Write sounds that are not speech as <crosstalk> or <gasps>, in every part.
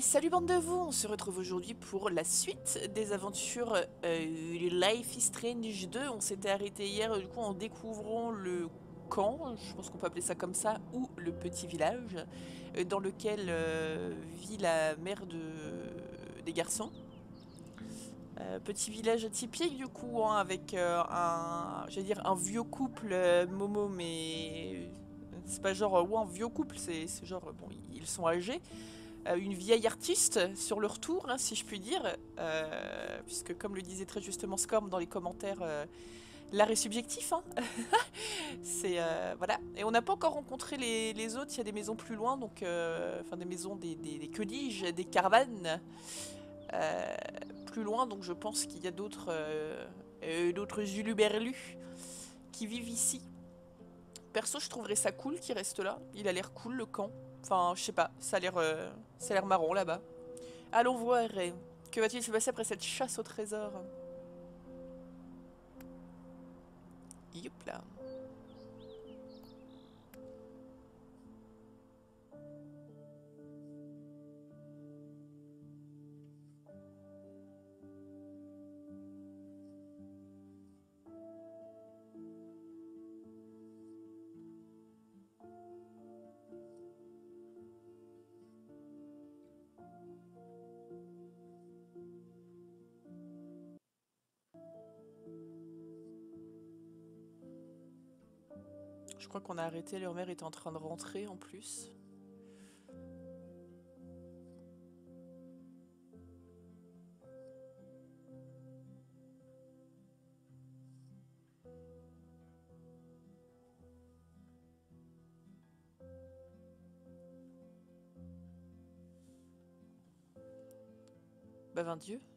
Salut bande de vous, on se retrouve aujourd'hui pour la suite des aventures euh, Life is Strange 2. On s'était arrêté hier du coup en découvrant le camp, je pense qu'on peut appeler ça comme ça, ou le petit village, euh, dans lequel euh, vit la mère de... des garçons. Petit village typique du coup, hein, avec un, vieux couple Momo, mais c'est pas genre ou un vieux couple, c'est genre bon ils sont âgés, une vieille artiste sur leur tour, hein, si je puis dire, euh, puisque comme le disait très justement Scorm dans les commentaires, euh, l'art est subjectif, hein. <laughs> c'est euh, voilà. Et on n'a pas encore rencontré les, autres, il y a des maisons plus loin, donc euh, enfin des maisons, des, des, des caravanes. Euh, plus loin, donc je pense qu'il y a d'autres euh, euh, d'autres uluberlus qui vivent ici. Perso, je trouverais ça cool qu'il reste là. Il a l'air cool le camp. Enfin, je sais pas, ça a l'air euh, ça a l'air marrant là-bas. Allons voir. Que va-t-il se passer après cette chasse au trésor? Youp là. Qu'on a arrêté, leur mère était en train de rentrer en plus. Bah.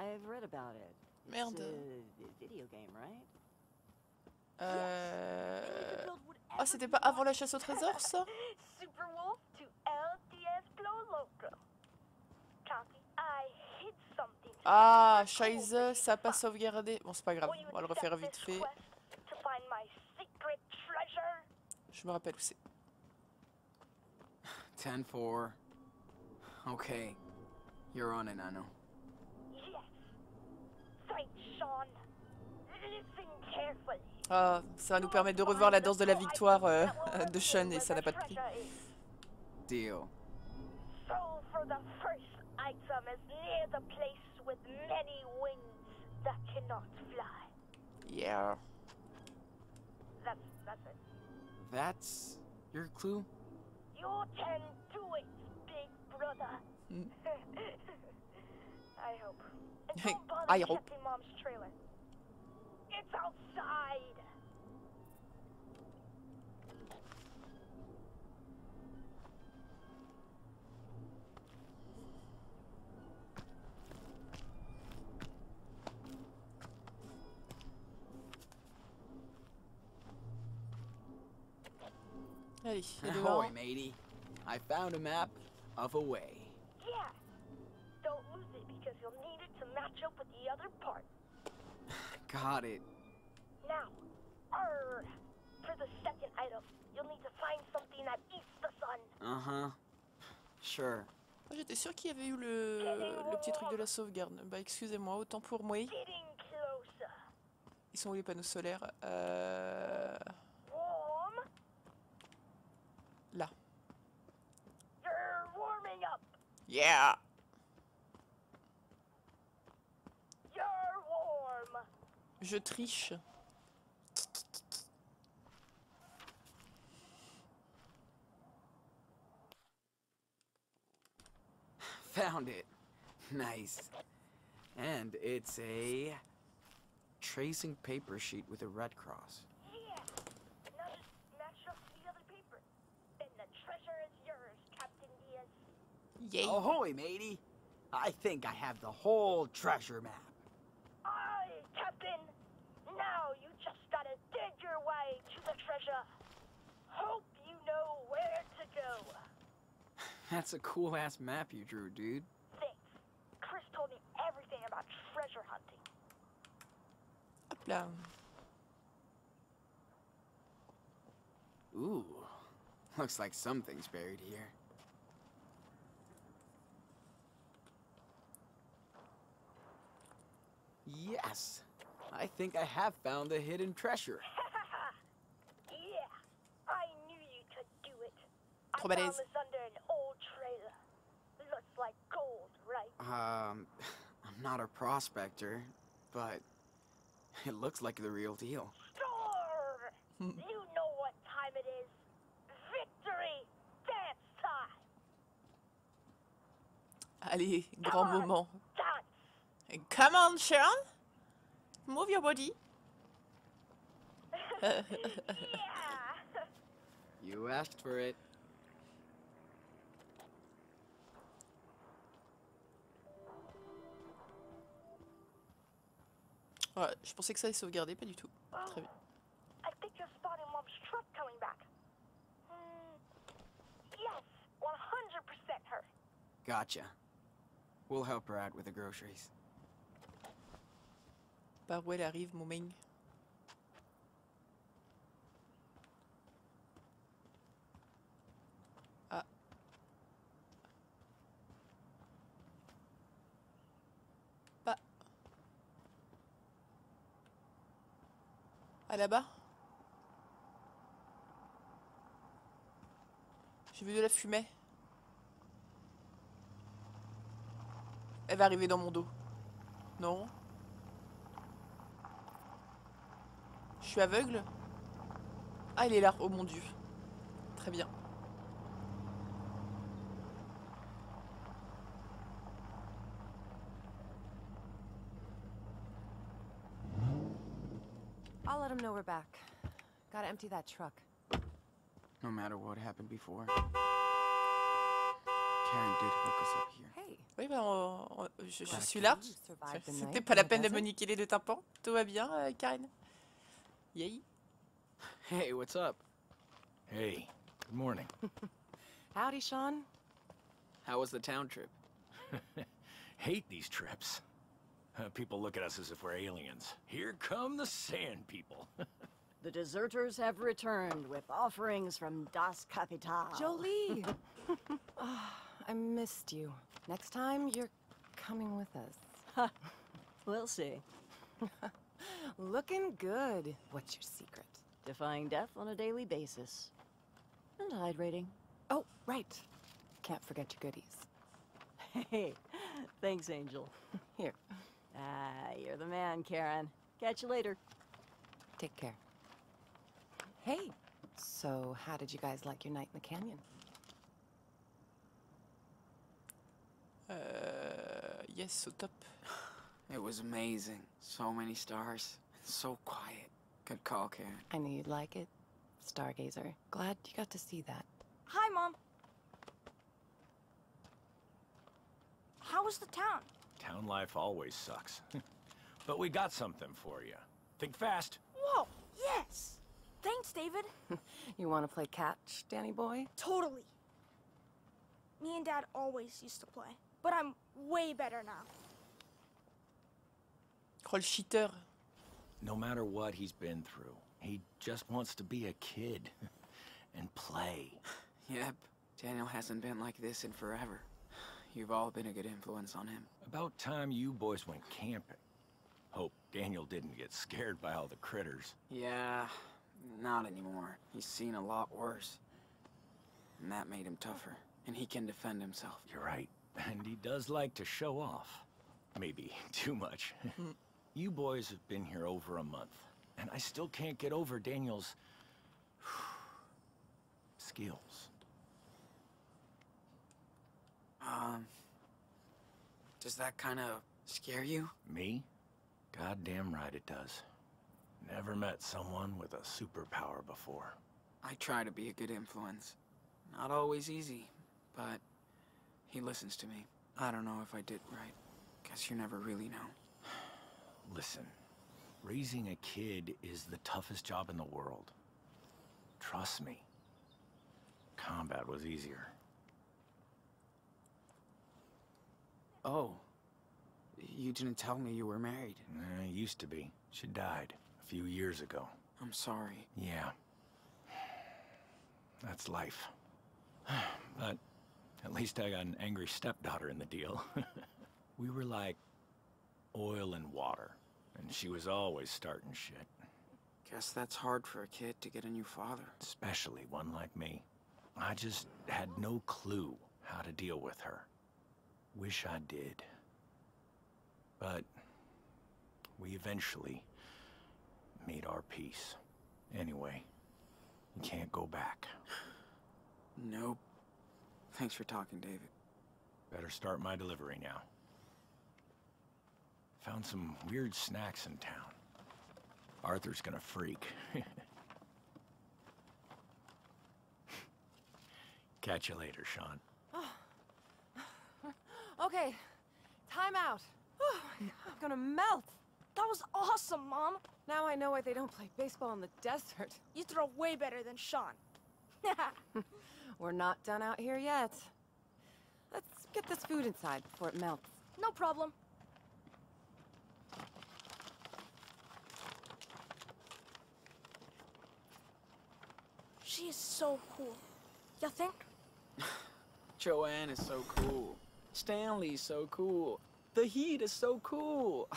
I've read about it. It's Merde. a video game, right? Euh... Ah, c'était pas avant la chasse au trésor, ça? <laughs> Superwolf to LDS Glow Loco. I hid something. Ah, Scheiße, ça a pas sauvegardé. Bon, c'est pas grave, on va le refaire vite fait. quest To find my secret treasure? Je me rappelle où c'est. 10-4. Okay. You're on it, Nano. Yes. Thanks, Sean. Listen carefully. Ah, ça va nous permettre de revoir la danse de la victoire euh, de Sean et ça n'a pas de prix. Deal. So for the first item is near the place with many wings that cannot fly. Yeah. That's that's it. That's your clue? You can do it, big brother. Mm. <laughs> I hope. And don't bother I hope. mom's trailer. It's outside. Allez, et dehors. Ahoy, matey. I found a map of a way. Yeah. Don't lose it because you'll need it to match up with the other part. <sighs> Got it. Now, er, for the second item, you'll need to find something that eats the sun. Uh-huh. Sure. J'étais sûr qu'il y avait eu le, le petit truc de la sauvegarde. Bah, excusez-moi, autant pour moi. Ils sont où les panneaux solaires? Euh... Warm. Là. You're warming up. Yeah You're warm. Je triche. Found it. <laughs> Nice. And it's a tracing paper sheet with a red cross. Yeah. Now just match up to the other paper. And the treasure is yours, Captain Diaz. Yay Ahoy, matey. I think I have the whole treasure map. That's a cool ass map you drew, dude. Thanks. Chris told me everything about treasure hunting. Up down. Ooh. Looks like something's buried here. Yes! I think I have found a hidden treasure. <laughs> yeah! I knew you could do it. Trop I Um, <sighs> I'm not a prospector, but it looks like the real deal. Score! you know what time it is. Victory! Dance time! Allez, grand Come on, moment. Dance! Come on, Sharon. Move your body. <laughs> yeah! <laughs> You asked for it. Ouais, je pensais que ça allait sauvegarder, pas du tout. Très bien. I think you're spotting Mom's truck coming back. Hmm. Yes, 100% her. Gotcha. We'll help her out with the groceries. Par où elle arrive, mon Ah là-bas? J'ai vu de la fumée. Elle va arriver dans mon dos. Non? Je suis aveugle? Ah, il est là. Oh mon dieu. Très bien. Know we're back. Gotta empty that truck. No matter what happened before. Karen did hook us up here. Hey, Oui, bah, on- on- je, je suis là. you survived the C'était pas la peine de me niquer les deux tympans. Tout va bien, euh, Karen Yay. Hey, what's up? Hey, good morning. <laughs> Howdy, Sean. How was the town trip? <laughs> Hate these trips. Uh, people look at us as if we're aliens. Here come the sand people. <laughs> The deserters have returned with offerings from Das Kapital. Jolie! <laughs> Ah, I missed you. Next time, you're coming with us. We'll see. <laughs> Looking good. What's your secret? Defying death on a daily basis. And hydrating. Oh, right. Can't forget your goodies. Hey, thanks, Angel. Here, Ah, you're the man, Karen. Catch you later. take care. Hey, so how did you guys like your night in the canyon? Uh, yes, au <laughs> top. It was amazing. So many stars. So quiet. Good call, Karen. I knew you'd like it. Stargazer. Glad you got to see that. Hi, Mom. How was the town? Town life always sucks. <laughs> but we got something for you. Think fast. Whoa, yes! Thanks, David. <laughs> You want to play catch, Danny boy? Totally. Me and Dad always used to play, but I'm way better now. Le cheater. No matter what he's been through, he just wants to be a kid <laughs> and play. Yep. Daniel hasn't been like this in forever. You've all been a good influence on him. About time you boys went camping. Hope Daniel didn't get scared by all the critters. Yeah, not anymore. He's seen a lot worse. And that made him tougher. And he can defend himself. You're right. And he does like to show off. Maybe <laughs> too much. <laughs> you boys have been here over a month, and I still can't get over Daniel's <sighs> skills. Um, does that kind of scare you? Me? Goddamn right it does. Never met someone with a superpower before. I try to be a good influence. Not always easy, but he listens to me. I don't know if I did right. Guess you never really know. <sighs> Listen, raising a kid is the toughest job in the world. Trust me. Combat was easier. Oh, you didn't tell me you were married. Eh, used to be. She died a few years ago. I'm sorry. Yeah. that's life. <sighs> but at least I got an angry stepdaughter in the deal. <laughs> we were like oil and water, and she was always starting shit, Guess that's hard for a kid to get a new father. especially one like me. I just had no clue how to deal with her. Wish I did. But we eventually made our peace. Anyway, you can't go back. Nope. Thanks for talking, David. Better start my delivery now. Found some weird snacks in town. Arthur's gonna freak. <laughs> Catch you later, Sean. Okay, time out. <sighs> Oh, I'm gonna melt. That was awesome, Mom. Now I know why they don't play baseball in the desert. You throw way better than Sean. <laughs> <laughs> We're not done out here yet. Let's get this food inside before it melts. no problem. She is so cool. You think? <sighs> Joanne is so cool. Stanley's so cool. The heat is so cool.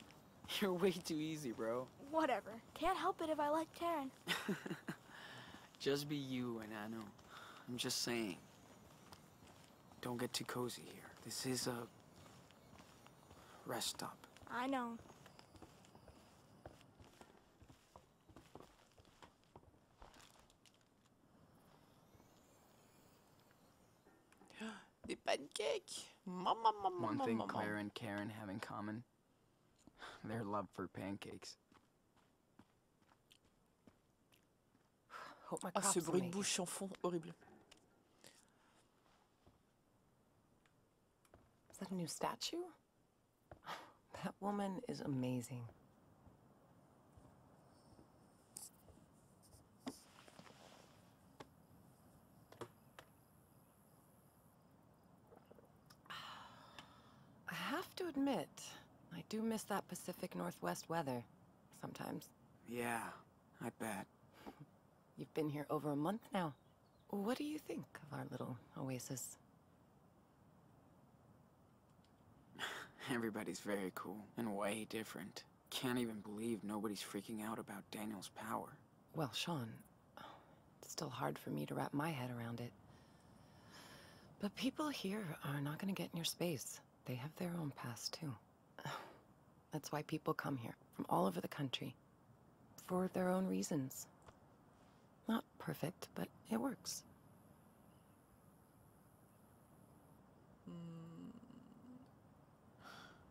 <laughs> You're way too easy, bro. Whatever. Can't help it if I like Karen. <laughs> Just be you and I know. I'm just saying. Don't get too cozy here. This is a rest stop. I know. Pancakes Maman, maman, One thing maman. Claire and Karen have in common their love for pancakes. Hope my Ah, crops ce will bruit de make bouche en fond, horrible. Is that a new statue? <sighs> That woman is amazing. I have to admit, I do miss that Pacific Northwest weather sometimes. Yeah, I bet. You've been here over a month now. What do you think of our little oasis? <sighs> Everybody's very cool and way different. Can't even believe nobody's freaking out about Daniel's power. Well, Sean, it's still hard for me to wrap my head around it. But people here are not going to get in your space. They have their own past, too. <sighs> That's why people come here from all over the country. For their own reasons. Not perfect, but it works. Hmm.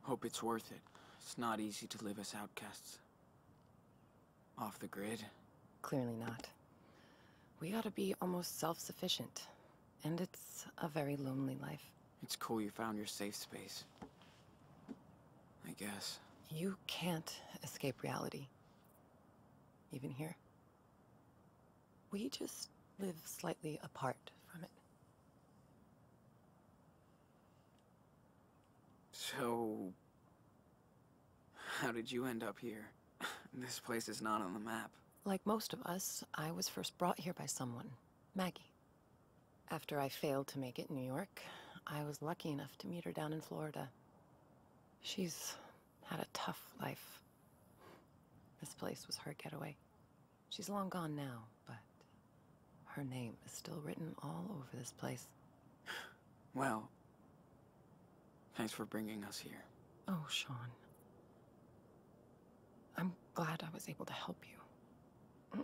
Hope it's worth it. It's not easy to live as outcasts. Off the grid. Clearly not. We gotta be almost self sufficient. And it's a very lonely life. It's cool you found your safe space. I guess. You can't escape reality. Even here. We just live slightly apart from it. So. How did you end up here? <laughs> this place is not on the map. Like most of us, I was first brought here by someone Maggie. After I failed to make it in New York, I was lucky enough to meet her down in Florida. She's had a tough life. This place was her getaway. She's long gone now, but her name is still written all over this place. Well. Thanks for bringing us here. Oh, Sean. I'm glad I was able to help you.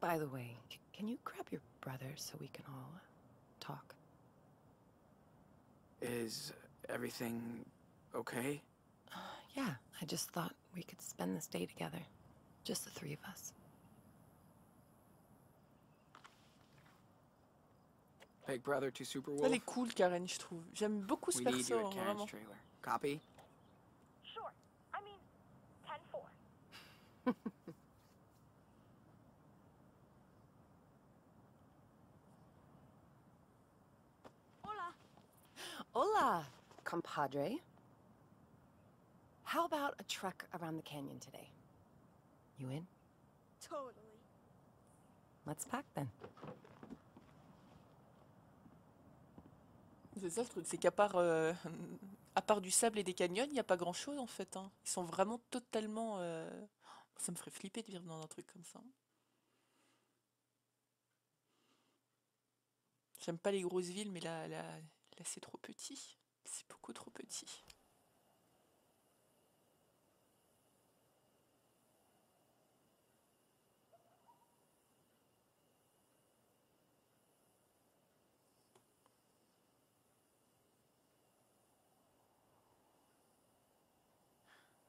By the way, can you grab your brother so we can all talk? Is everything okay? <sighs> Yeah, I just thought we could spend this day together. Just the three of us. Big brother to Super Elle est cool, Karen, je trouve. J'aime beaucoup ce we need you perso, at hein, Karen's vraiment. trailer. Copy? Sure. I mean, 10-4. <laughs> Hola, compadre. How about a trek around the canyon today? You in? Totally. let's pack then. C'est ça le truc, c'est qu'à part, euh, à part du sable et des canyons, il n'y a pas grand chose en fait. hein. Ils sont vraiment totalement. euh, Ça me ferait flipper de vivre dans un truc comme ça. J'aime pas les grosses villes, mais là, là, là c'est trop petit. C'est beaucoup trop petit.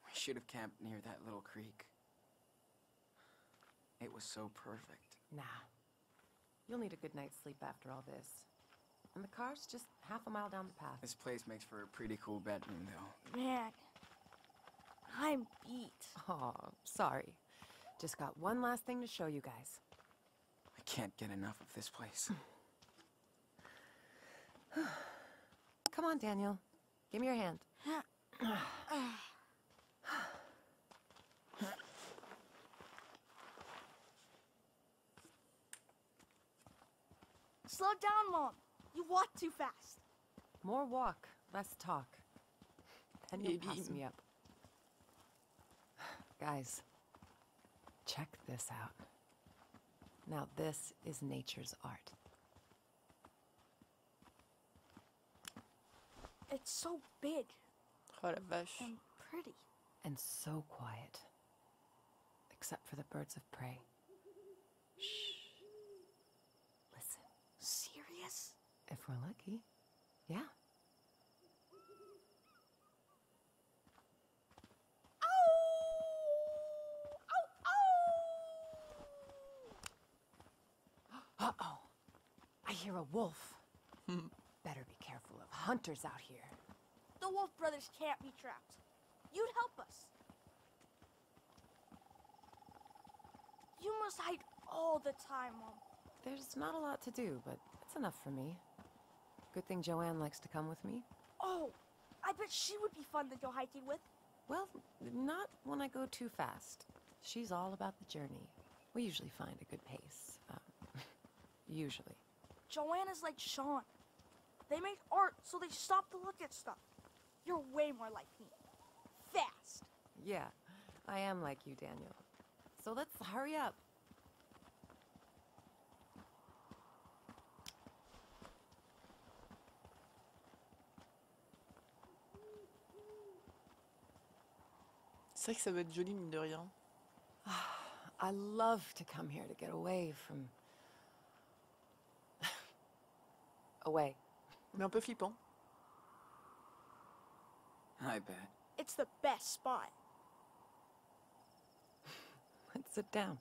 We should have camped near that little creek. It was so perfect. Nah. You'll need a good night's sleep after all this. And the car's just half a mile down the path. This place makes for a pretty cool bedroom, though. Man, I'm beat. Oh, sorry. Just got one last thing to show you guys. I can't get enough of this place. <sighs> Come on, Daniel. Give me your hand. <sighs> Slow down, Mom. You walk too fast. More walk, less talk. Then you'll pass me up. <sighs> Guys, check this out. Now, this is nature's art. It's so big la vache. and pretty. and so quiet. Except for the birds of prey. Shh. Listen, Serious? If we're lucky. Yeah. <gasps> Uh oh. I hear a wolf. <laughs> Better be careful of hunters out here. The Wolf Brothers can't be trapped. You'd help us. You must hide all the time, Mom. There's not a lot to do, but it's enough for me. Good thing Joanne likes to come with me. Oh, I bet she would be fun to go hiking with. Well, not when I go too fast. She's all about the journey. We usually find a good pace. Um, <laughs> usually. Joanne's like Sean. They make art, so they stop to look at stuff. You're way more like me. Fast. Yeah, I am like you, Daniel. So let's hurry up. C'est vrai que ça va être joli, mine de rien. Ah, I love to come here to get away from. <laughs> away. Mais un peu flippant. I bet. It's the best spot. <laughs> Let's sit down.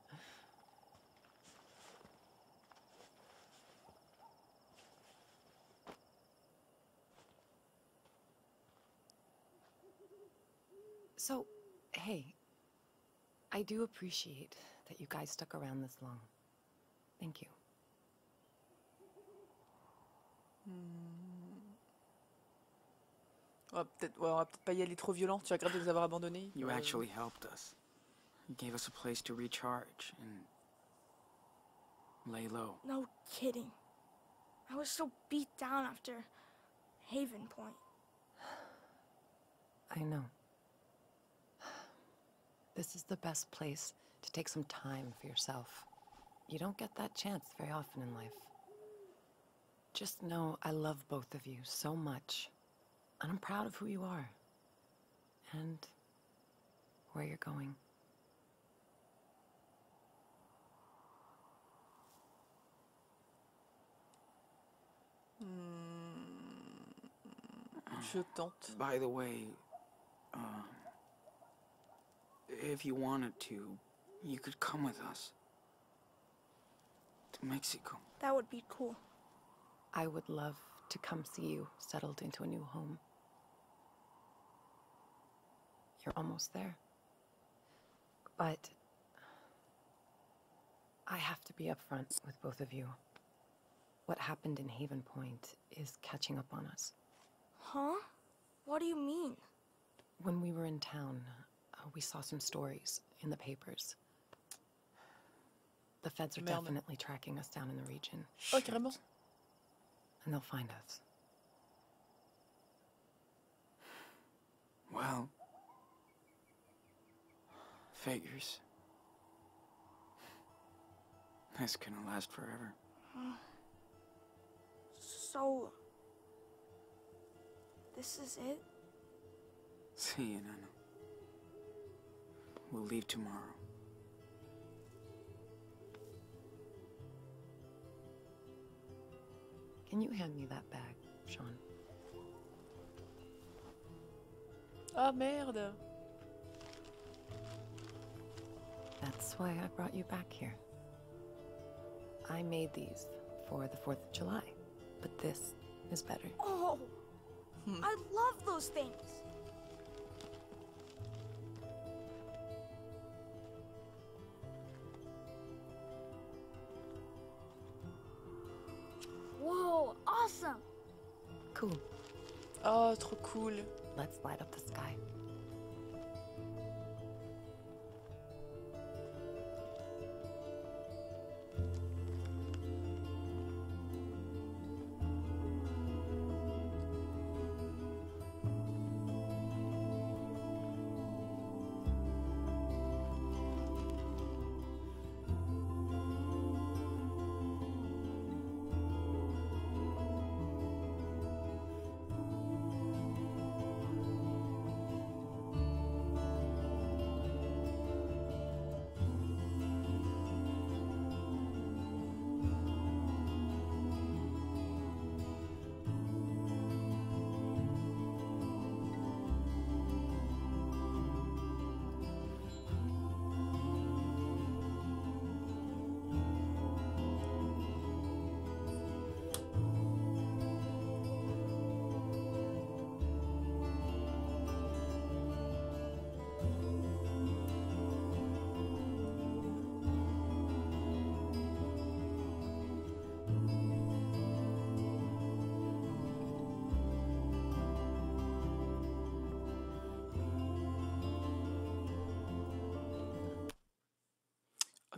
So, hey, I do appreciate that you guys stuck around this long. Thank you. On va peut-être ouais, on va peut-être pas y aller trop violent. Tu regrettes de nous avoir abandonnés. You Euh, actually helped us. You gave us a place to recharge and lay low. No kidding. I was so beat down after Haven Point. I know. This is the best place to take some time for yourself. You don't get that chance very often in life. Just know I love both of you so much, and I'm proud of who you are and where you're going. <sighs> Je tente. By the way, um, if you wanted to, you could come with us to Mexico. That would be cool. I would love to come see you settled into a new home. You're almost there. But I have to be upfront with both of you. What happened in Haven Point is catching up on us. Huh? What do you mean? When we were in town, uh, we saw some stories in the papers. The feds are Merde. definitely tracking us down in the region, Oh, carrément. and they'll find us. Well, figures. This couldn't last forever. So. This is it? See you, Nana. We'll leave tomorrow. Can you hand me that bag, Sean? Ah merde. That's why I brought you back here. I made these for the 4th of July, but this is better. Oh! I love those things! Cool. Oh, trop cool. Let's light up the sky.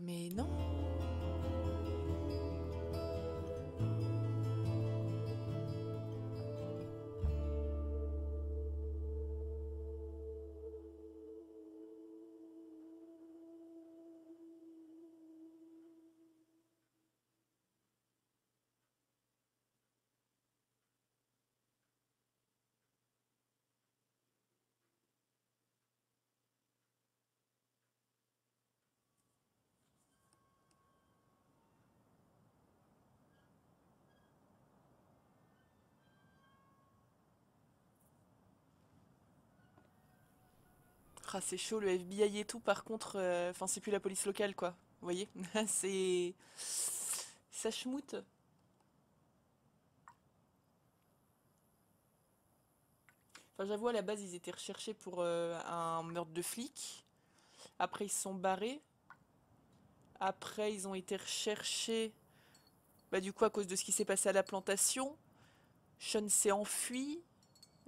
Mais non. Ah, c'est chaud, le FBI et tout, par contre, euh, enfin, c'est plus la police locale, quoi. Vous voyez <laughs> C'est. Ça. Enfin, j'avoue, à la base, ils étaient recherchés pour euh, un meurtre de flic. Après, ils se sont barrés. Après, ils ont été recherchés, bah, du coup, à cause de ce qui s'est passé à la plantation. Sean s'est enfui.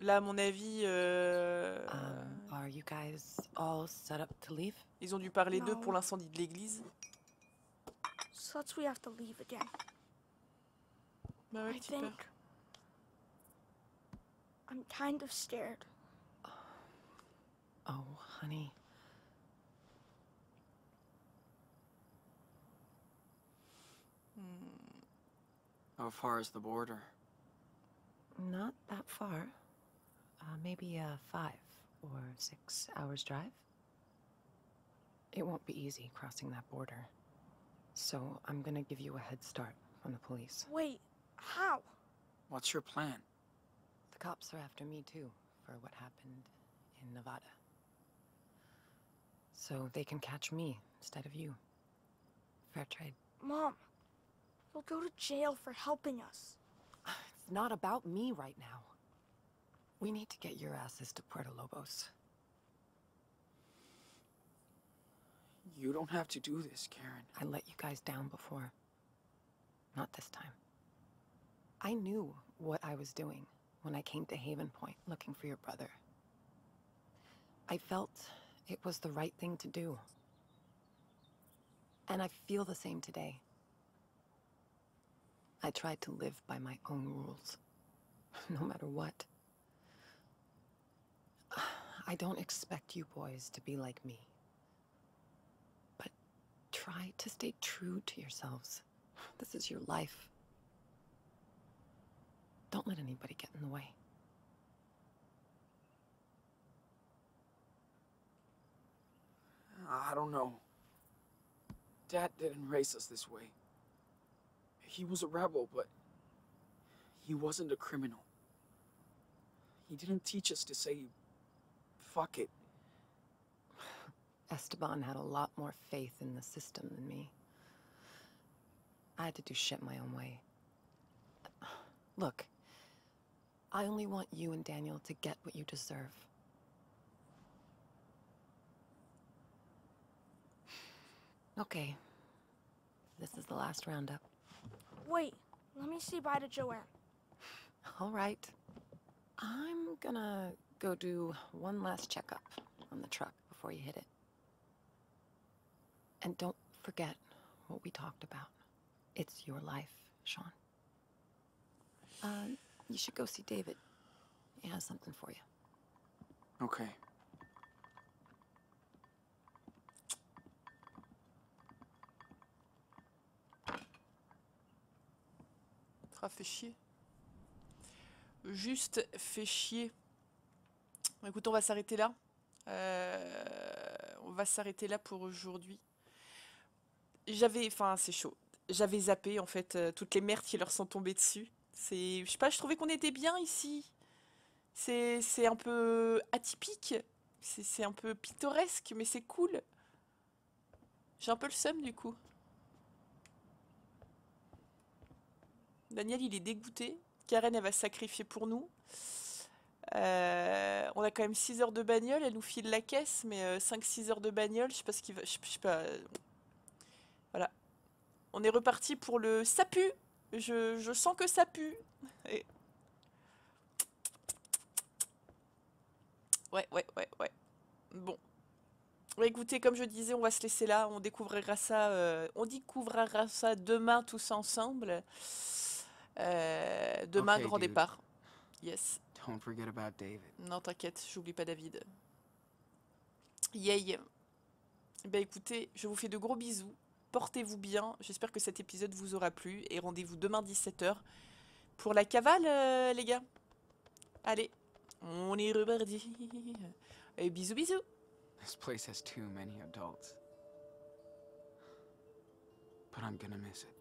Là, à mon avis, euh, Um, are you guys all set up to leave? ils ont dû parler d'eux Non. pour l'incendie de l'église. So that's we have to leave again. Bah ouais, I petit peu. think. I'm kind of scared. Oh, honey. How far is the border? Not that far. Uh, maybe a five or six hours drive. It won't be easy crossing that border. So I'm gonna give you a head start from the police. Wait, how? What's your plan? The cops are after me too for what happened in Nevada. So they can catch me instead of you. Fair trade. Mom, you'll go to jail for helping us. <sighs> It's not about me right now. We need to get your asses to Puerto Lobos. You don't have to do this, Karen. I let you guys down before. Not this time. I knew what I was doing when I came to Haven Point looking for your brother. I felt it was the right thing to do. And I feel the same today. I tried to live by my own rules, <laughs> no matter what. I don't expect you boys to be like me. But try to stay true to yourselves. This is your life. Don't let anybody get in the way. I don't know. Dad didn't raise us this way. He was a rebel, but he wasn't a criminal. He didn't teach us to say, fuck it. Esteban had a lot more faith in the system than me. I had to do shit my own way. Look, I only want you and Daniel to get what you deserve. Okay. This is the last roundup. Wait, let me say bye to Joanne. All right. I'm gonna go do one last checkup on the truck before you hit it. And don't forget what we talked about. It's your life, Sean. Uh, you should go see David. He has something for you. Okay. Ah, fait chier. Juste fait chier. Écoute, on va s'arrêter là. Euh, on va s'arrêter là pour aujourd'hui. J'avais, enfin, c'est chaud. J'avais zappé en fait euh, toutes les merdes qui leur sont tombées dessus. C'est, je sais pas, je trouvais qu'on était bien ici. C'est, c'est un peu atypique. C'est, un peu pittoresque, mais c'est cool. J'ai un peu le seum du coup. Daniel, il est dégoûté. Karen, elle va sacrifier pour nous. Euh, on a quand même 6 heures de bagnole. Elle nous file la caisse, mais 5-6 heures de bagnole, je sais pas ce qu'il va. Je sais- je sais pas. euh, Voilà. On est reparti pour le ça pue. Je, je sens que ça pue. Et- Ouais, ouais, ouais, ouais. Bon. Écoutez, comme je disais, on va se laisser là. On découvrira ça, euh, on découvrira ça demain tous ensemble. Euh, demain, grand dude. départ. Yes. Don't forget about David. Non, t'inquiète, j'oublie pas David. Yay. Ben écoutez, je vous fais de gros bisous. Portez-vous bien. J'espère que cet épisode vous aura plu. Et rendez-vous demain 17h pour la cavale, euh, les gars. Allez, on est reparti. Et bisous, bisous. This place has too many adults. But I'm gonna miss it.